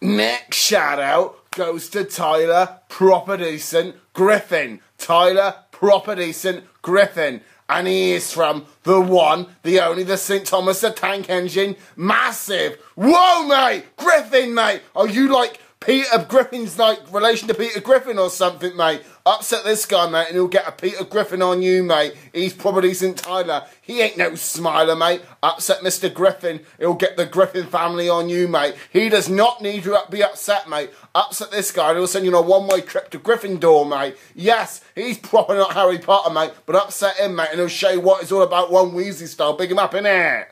Next shout out goes to Tyler Proper Decent Griffin. Tyler Proper Decent Griffin. And he is from the one, the only, the St. Thomas the Tank Engine. Massive. Whoa, mate! Griffin, mate! Are you like Peter Griffin's like relation to Peter Griffin or something, mate. Upset this guy, mate, and he'll get a Peter Griffin on you, mate. He's probably St. Tyler. He ain't no smiler, mate. Upset Mr. Griffin, he'll get the Griffin family on you, mate. He does not need to be upset, mate. Upset this guy, and he'll send you on a one-way trip to Gryffindor, mate. Yes, he's proper not Harry Potter, mate, but upset him, mate, and he'll show you what it's all about one Weasley style. Big him up, in innit?